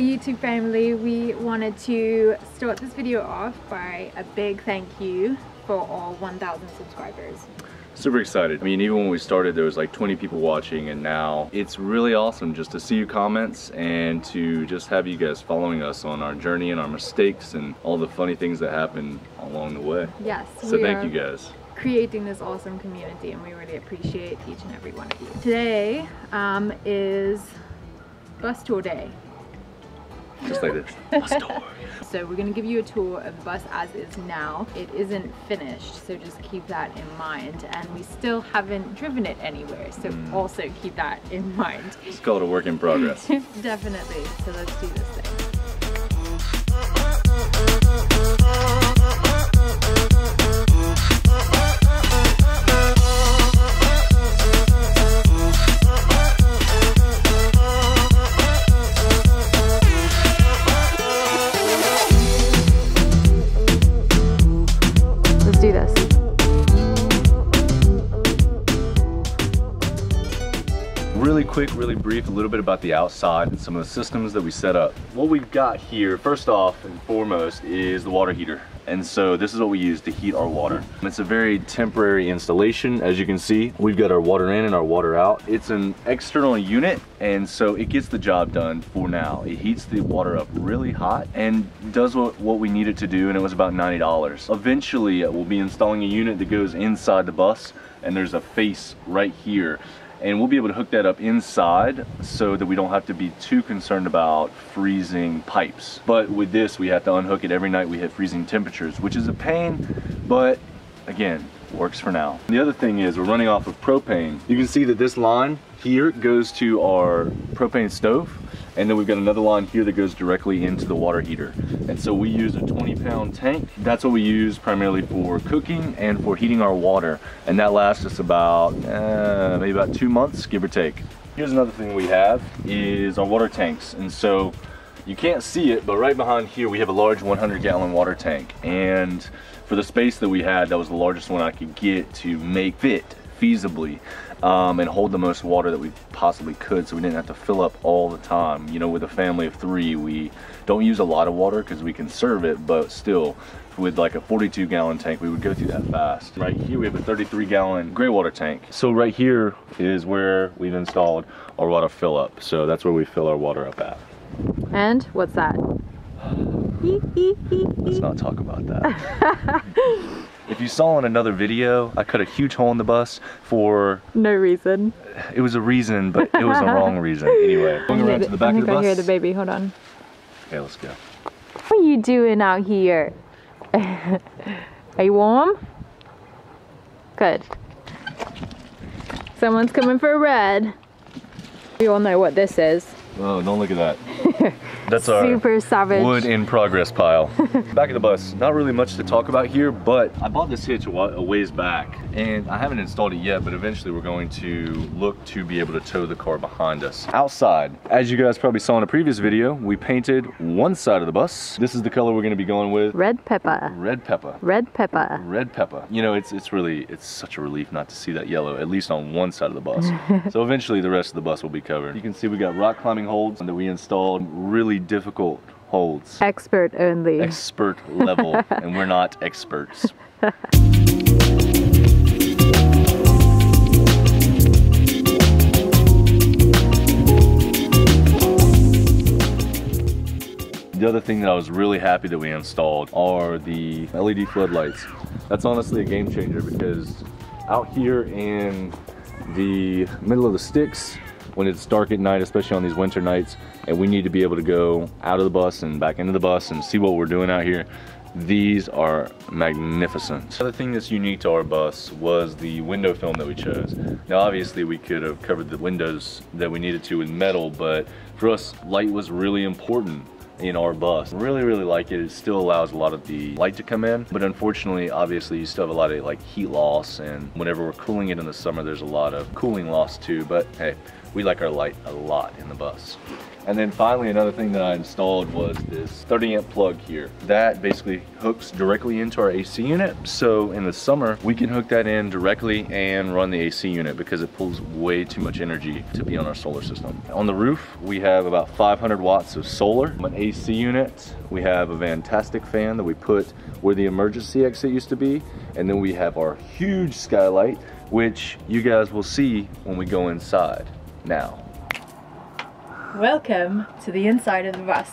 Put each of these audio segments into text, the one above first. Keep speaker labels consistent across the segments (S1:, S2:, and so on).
S1: Hey YouTube family, we wanted to start this video off by a big thank you for all 1,000 subscribers.
S2: Super excited. I mean, even when we started, there was like 20 people watching, and now it's really awesome just to see your comments and to just have you guys following us on our journey and our mistakes and all the funny things that happen along the way.
S1: Yes.
S2: So thank you guys.
S1: Creating this awesome community, and we really appreciate each and every one of you. Today um, is bus tour day.
S2: Just like this. Bus tour.
S1: So we're gonna give you a tour of the bus as is now. It isn't finished, so just keep that in mind. And we still haven't driven it anywhere, so
S2: Mm.
S1: also keep that in mind.
S2: It's called a work in progress.
S1: Definitely. So let's do this thing. Do this.
S2: really quick, really brief, a little bit about the outside and some of the systems that we set up. What we've got here, first off and foremost, is the water heater. And so this is what we use to heat our water. It's a very temporary installation. As you can see, we've got our water in and our water out. It's an external unit, and so it gets the job done for now. It heats the water up really hot and does what, what we need it to do, and it was about $90. Eventually, uh, we'll be installing a unit that goes inside the bus, and there's a face right here and we'll be able to hook that up inside so that we don't have to be too concerned about freezing pipes. But with this, we have to unhook it every night we hit freezing temperatures, which is a pain, but again, works for now. The other thing is we're running off of propane. You can see that this line here goes to our propane stove, and then we've got another line here that goes directly into the water heater. And so we use a 20 pound tank. That's what we use primarily for cooking and for heating our water. And that lasts us about, uh, maybe about two months, give or take. Here's another thing we have is our water tanks. And so you can't see it, but right behind here we have a large 100 gallon water tank. And for the space that we had, that was the largest one I could get to make fit feasibly um, and hold the most water that we possibly could so we didn't have to fill up all the time. You know, with a family of three, we don't use a lot of water because we conserve it, but still, with like a 42 gallon tank, we would go through that fast. Right here, we have a 33 gallon gray water tank. So right here is where we've installed our water fill up. So that's where we fill our water up at.
S1: And what's that?
S2: Let's not talk about that. if you saw in another video, I cut a huge hole in the bus for
S1: no reason.
S2: it was a reason, but it was the wrong reason. Anyway, going around to the back
S1: I
S2: of
S1: think
S2: the
S1: I
S2: bus.
S1: hear the baby. Hold on.
S2: Okay, let's go.
S1: What are you doing out here? are you warm? Good. Someone's coming for a red. We all know what this is.
S2: Oh, don't look at that. That's our
S1: Super savage.
S2: wood in progress pile. back of the bus, not really much to talk about here, but I bought this hitch a, a ways back and I haven't installed it yet, but eventually we're going to look to be able to tow the car behind us. Outside, as you guys probably saw in a previous video, we painted one side of the bus. This is the color we're gonna be going with.
S1: Red pepper.
S2: Red pepper.
S1: Red pepper.
S2: Red pepper. You know, it's it's really it's such a relief not to see that yellow, at least on one side of the bus. so eventually the rest of the bus will be covered. You can see we got rock climbing holds that we installed, really difficult holds.
S1: Expert only.
S2: Expert level, and we're not experts. The other thing that I was really happy that we installed are the LED floodlights. That's honestly a game changer because out here in the middle of the sticks, when it's dark at night, especially on these winter nights, and we need to be able to go out of the bus and back into the bus and see what we're doing out here, these are magnificent. The other thing that's unique to our bus was the window film that we chose. Now obviously we could have covered the windows that we needed to with metal, but for us light was really important in our bus. Really, really like it. It still allows a lot of the light to come in, but unfortunately, obviously, you still have a lot of like heat loss, and whenever we're cooling it in the summer, there's a lot of cooling loss too. But hey, we like our light a lot in the bus. And then finally, another thing that I installed was this 30 amp plug here. That basically hooks directly into our AC unit. So in the summer, we can hook that in directly and run the AC unit because it pulls way too much energy to be on our solar system. On the roof, we have about 500 watts of solar. An AC unit, we have a fantastic fan that we put where the emergency exit used to be. And then we have our huge skylight, which you guys will see when we go inside now.
S1: Welcome to the inside of the bus.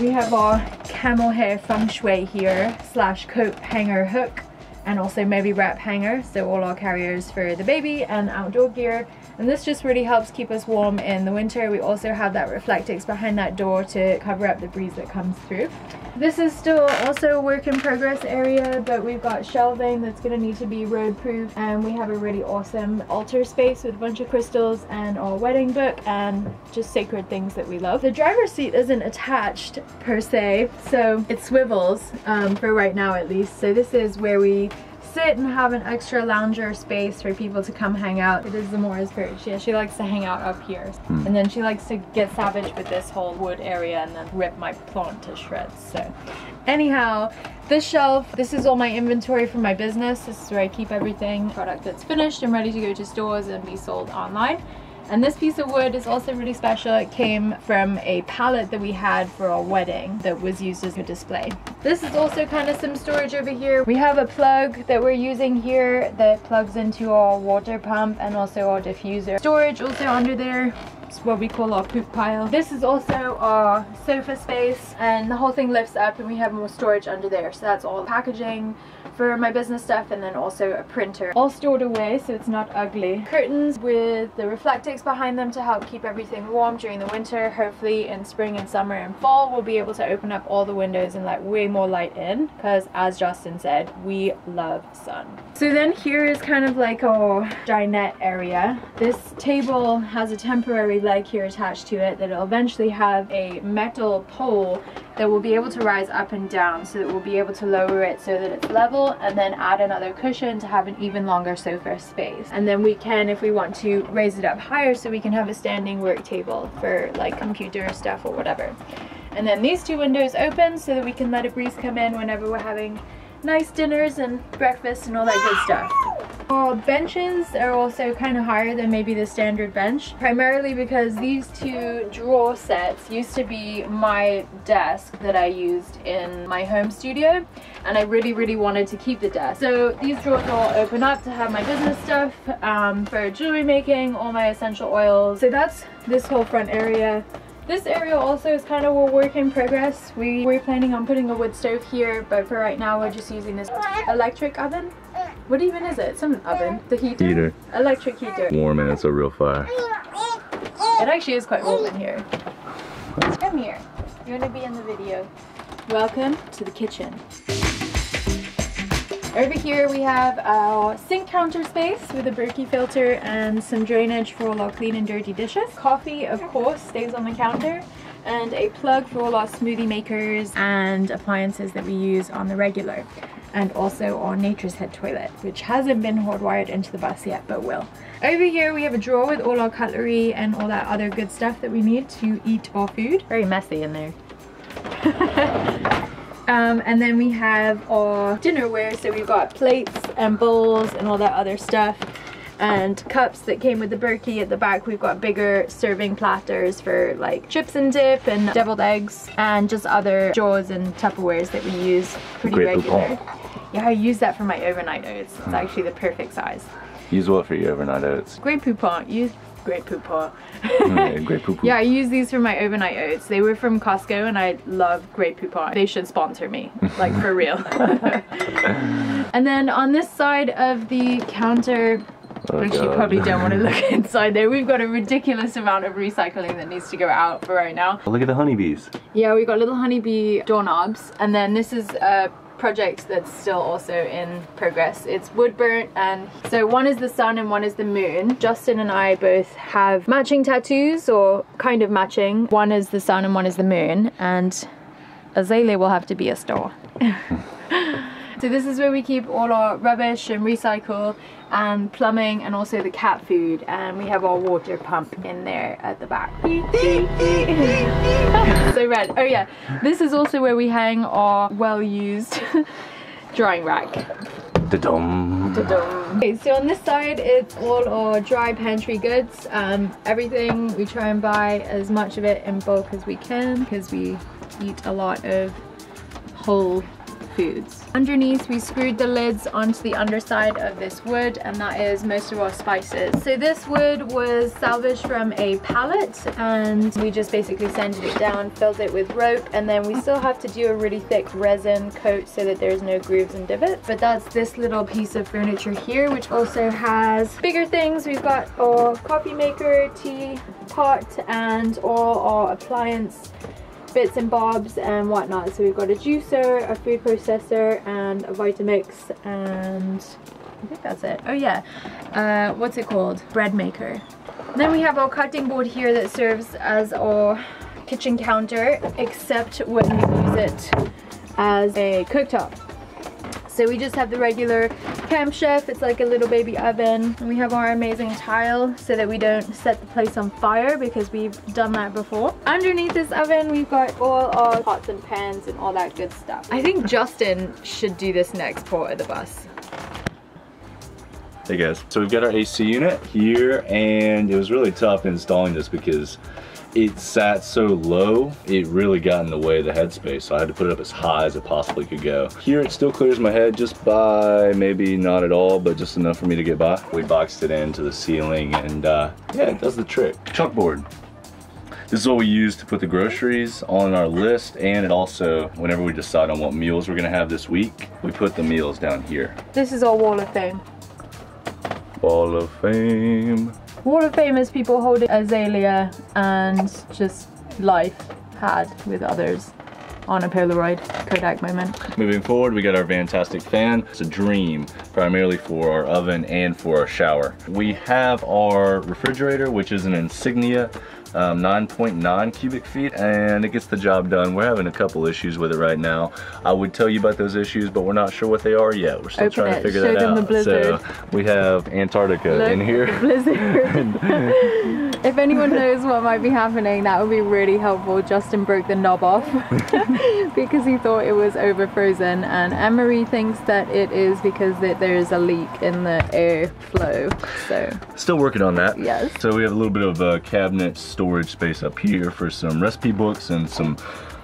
S1: We have our camel hair feng shui here, slash coat hanger hook, and also maybe wrap hanger, so all our carriers for the baby and outdoor gear and this just really helps keep us warm in the winter. We also have that Reflectix behind that door to cover up the breeze that comes through. This is still also a work in progress area, but we've got shelving that's going to need to be road proof and we have a really awesome altar space with a bunch of crystals and our wedding book and just sacred things that we love. The driver's seat isn't attached per se, so it swivels um, for right now at least. So this is where we sit and have an extra lounger space for people to come hang out. It is Zamora's perch. Yeah, she likes to hang out up here. Hmm. And then she likes to get savage with this whole wood area and then rip my plant to shreds. So anyhow, this shelf, this is all my inventory for my business. This is where I keep everything, product that's finished and ready to go to stores and be sold online. And this piece of wood is also really special. It came from a pallet that we had for our wedding that was used as a display. This is also kind of some storage over here. We have a plug that we're using here that plugs into our water pump and also our diffuser. Storage also under there it's what we call our poop pile. This is also our sofa space and the whole thing lifts up and we have more storage under there. So that's all packaging, for my business stuff and then also a printer. All stored away so it's not ugly. Curtains with the Reflectix behind them to help keep everything warm during the winter. Hopefully in spring and summer and fall we'll be able to open up all the windows and let way more light in because as Justin said we love sun. So then here is kind of like our dinette area. This table has a temporary leg here attached to it that will eventually have a metal pole that will be able to rise up and down so that we'll be able to lower it so that it's level and then add another cushion to have an even longer sofa space. And then we can, if we want to, raise it up higher so we can have a standing work table for like computer stuff or whatever. And then these two windows open so that we can let a breeze come in whenever we're having nice dinners and breakfast and all that good stuff. Our benches are also kind of higher than maybe the standard bench, primarily because these two drawer sets used to be my desk that I used in my home studio and I really really wanted to keep the desk. So these drawers all open up to have my business stuff um, for jewelry making, all my essential oils. So that's this whole front area. This area also is kind of a work in progress. We were planning on putting a wood stove here, but for right now we're just using this electric oven. What even is it? It's an oven. The heater? Heater. Electric heater.
S2: Warm and it's a real fire.
S1: It actually is quite warm in here. Come here. You're gonna be in the video. Welcome to the kitchen. Over here we have our sink counter space with a Berkey filter and some drainage for all our clean and dirty dishes. Coffee, of course, stays on the counter and a plug for all our smoothie makers and appliances that we use on the regular and also our Nature's Head toilet which hasn't been hardwired into the bus yet but will. Over here we have a drawer with all our cutlery and all that other good stuff that we need to eat our food. Very messy in there. Um, and then we have our dinnerware, so we've got plates and bowls and all that other stuff and cups that came with the Berkey at the back we've got bigger serving platters for like chips and dip and deviled eggs and just other jaws and tupperwares that we use pretty Great regular yeah I use that for my overnight oats it's hmm. actually the perfect size
S2: use what for your overnight oats
S1: Great Poupon use Grey Poupon.
S2: Hmm, Great Poupon.
S1: Yeah, I use these for my overnight oats. They were from Costco and I love Great Poupon. They should sponsor me, like for real. and then on this side of the counter, Oh, Which you probably don't want to look inside there. We've got a ridiculous amount of recycling that needs to go out for right now.
S2: look at the honeybees.
S1: Yeah, we've got little honeybee doorknobs. And then this is a project that's still also in progress. It's wood burnt and so one is the sun and one is the moon. Justin and I both have matching tattoos or kind of matching. One is the sun and one is the moon and Azalea will have to be a star. So So this is where we keep all our rubbish and recycle and plumbing and also the cat food and we have our water pump in there at the back. so red. Oh yeah, this is also where we hang our well-used drying rack.
S2: Da-dum.
S1: Okay, so on this side it's all our dry pantry goods. Um, everything we try and buy as much of it in bulk as we can because we eat a lot of whole foods. Underneath we screwed the lids onto the underside of this wood and that is most of our spices. So this wood was salvaged from a pallet and we just basically sanded it down, filled it with rope and then we still have to do a really thick resin coat so that there's no grooves and divots. But that's this little piece of furniture here which also has bigger things. We've got our coffee maker, tea pot and all our appliance bits and bobs and whatnot. So we've got a juicer, a food processor, and a Vitamix, and I think that's it. Oh yeah, uh, what's it called? Bread maker. Then we have our cutting board here that serves as our kitchen counter, except when we use it as a cooktop. So we just have the regular Camp Chef. It's like a little baby oven. And we have our amazing tile so that we don't set the place on fire because we've done that before. Underneath this oven, we've got all our pots and pans and all that good stuff. I think Justin should do this next part of the bus.
S2: Hey guys, so we've got our AC unit here and it was really tough installing this because it sat so low, it really got in the way of the headspace. So I had to put it up as high as it possibly could go. Here it still clears my head just by maybe not at all, but just enough for me to get by. We boxed it into the ceiling and uh, yeah, it does the trick. Chalkboard. This is what we use to put the groceries on our list and it also, whenever we decide on what meals we're gonna have this week, we put the meals down here.
S1: This is our wall of fame.
S2: Wall of Fame.
S1: Wall of famous people holding azalea and just life had with others on a Polaroid Kodak moment.
S2: Moving forward, we got our fantastic fan. It's a dream, primarily for our oven and for our shower. We have our refrigerator, which is an Insignia um, 9.9 cubic feet and it gets the job done. We're having a couple issues with it right now. I would tell you about those issues, but we're not sure what they are yet. We're still
S1: Open
S2: trying
S1: it.
S2: to figure
S1: Show
S2: that out. So we have Antarctica
S1: Look,
S2: in here.
S1: blizzard. if anyone knows what might be happening, that would be really helpful. Justin broke the knob off because he thought it was over frozen and Emery thinks that it is because that there is a leak in the airflow. So
S2: Still working on that.
S1: Yes.
S2: So we have a little bit of uh, cabinet storage space up here for some recipe books and some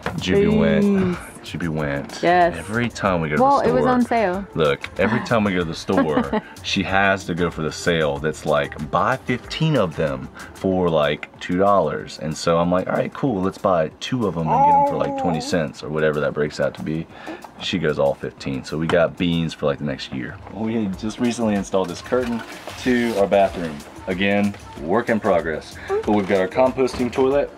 S2: Jibby Went. Jibby Went.
S1: Yes.
S2: Every time we go to
S1: well,
S2: the store.
S1: it was on sale.
S2: Look, every time we go to the store, she has to go for the sale that's like buy 15 of them for like $2. And so I'm like, all right, cool, let's buy two of them and get them for like 20 cents or whatever that breaks out to be. She goes all 15. So we got beans for like the next year. We had just recently installed this curtain to our bathroom. Again, work in progress. But we've got our composting toilet.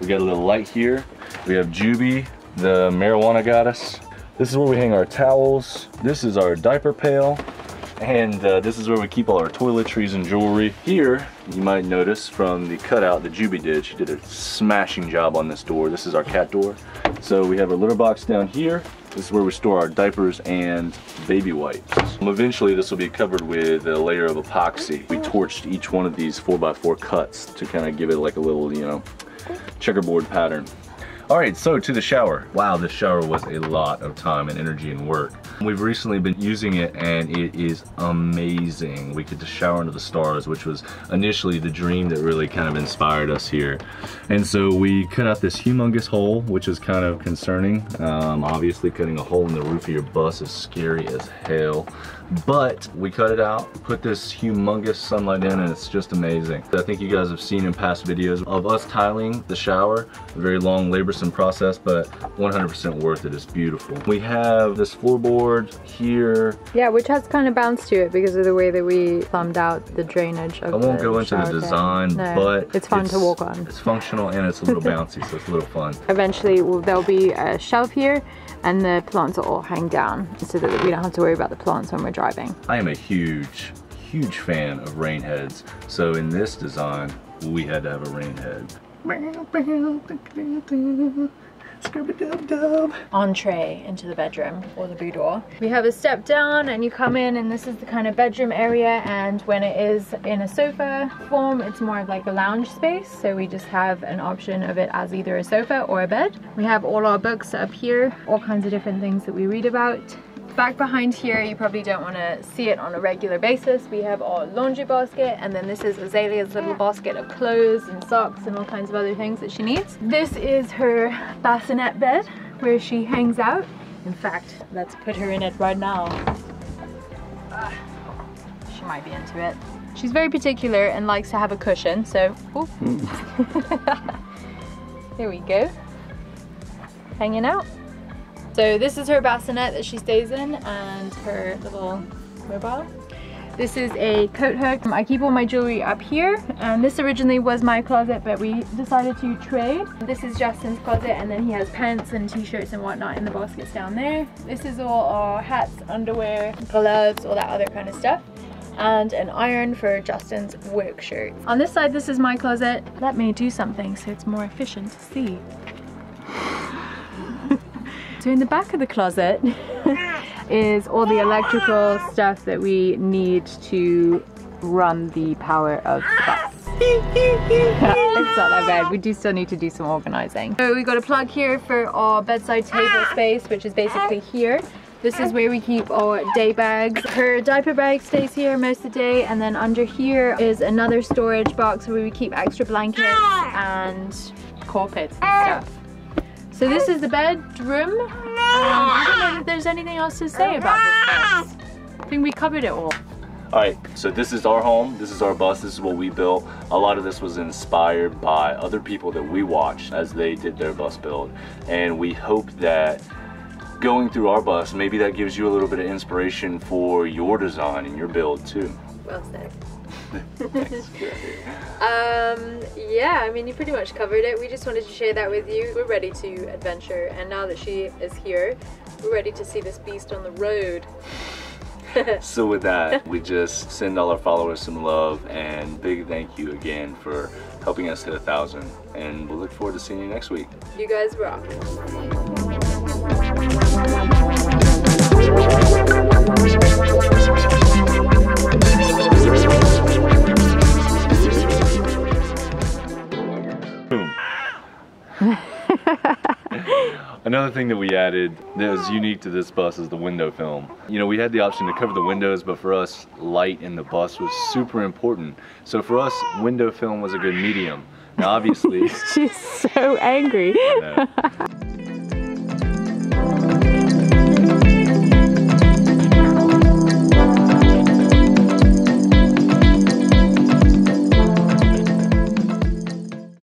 S2: We got a little light here. We have Juby, the marijuana goddess. This is where we hang our towels. This is our diaper pail. And uh, this is where we keep all our toiletries and jewelry. Here, you might notice from the cutout that Juby did, she did a smashing job on this door. This is our cat door. So we have our litter box down here. This is where we store our diapers and baby wipes. Eventually this will be covered with a layer of epoxy. We torched each one of these 4x4 cuts to kind of give it like a little, you know, checkerboard pattern. All right, so to the shower. Wow, this shower was a lot of time and energy and work. We've recently been using it and it is amazing. We get to shower under the stars, which was initially the dream that really kind of inspired us here. And so we cut out this humongous hole, which is kind of concerning. Um, obviously cutting a hole in the roof of your bus is scary as hell. But we cut it out, put this humongous sunlight in and it's just amazing. I think you guys have seen in past videos of us tiling the shower. A very long, laborsome process, but 100% worth it. It's beautiful. We have this floorboard here.
S1: Yeah, which has kind of bounce to it because of the way that we plumbed out the drainage of
S2: I won't
S1: the
S2: go into the design,
S1: No,
S2: but
S1: it's fun to walk on.
S2: It's functional and it's a little bouncy, so it's a little fun.
S1: Eventually, well, there'll be a shelf here and the plants will all hang down so that we don't have to worry about the plants when we're driving.
S2: I am a huge, huge fan of rain heads. So in this design, we had to have a rain head. Scrub-a-dub-dub.
S1: entree into the bedroom or the boudoir. We have a step down and you come in and this is the kind of bedroom area and when it is in a sofa form it's more of like a lounge space so we just have an option of it as either a sofa or a bed. We have all our books up here, all kinds of different things that we read about. Back behind here, you probably don't want to see it on a regular basis. We have our laundry basket and then this is Azalea's little basket of clothes and socks and all kinds of other things that she needs. This is her bassinet bed where she hangs out. In fact, let's put her in it right now. Ah, she might be into it. She's very particular and likes to have a cushion, so there we go. Hanging out. So this is her bassinet that she stays in and her little mobile. This is a coat hook. I keep all my jewelry up here and this originally was my closet but we decided to trade. This is Justin's closet and then he has pants and t-shirts and whatnot in the baskets down there. This is all our hats, underwear, gloves, all that other kind of stuff and an iron for Justin's work shirt. On this side, this is my closet. Let me do something so it's more efficient to see. So in the back of the closet is all the electrical stuff that we need to run the power of the bus. it's not that bad. We do still need to do some organizing. So we got a plug here for our bedside table space, which is basically here. This is where we keep our day bags. Her diaper bag stays here most of the day and then under here is another storage box where we keep extra blankets and carpets and uh, stuff. So this is the bedroom. Um, I don't know if there's anything else to say about this place. I think we covered it all.
S2: All right, so this is our home. This is our bus. This is what we built. A lot of this was inspired by other people that we watched as they did their bus build. And we hope that going through our bus, maybe that gives you a little bit of inspiration for your design and your build too.
S1: Well said. Um, yeah, I mean, you pretty much covered it. We just wanted to share that with you. We're ready to adventure, and now that she is here, we're ready to see this beast on the road.
S2: so with that, we just send all our followers some love and big thank you again for helping us hit a thousand. And we'll look forward to seeing you next week.
S1: You guys rock.
S2: Another thing that we added that was unique to this bus is the window film. You know, we had the option to cover the windows, but for us, light in the bus was super important. So for us, window film was a good medium. Now obviously...
S1: She's so angry.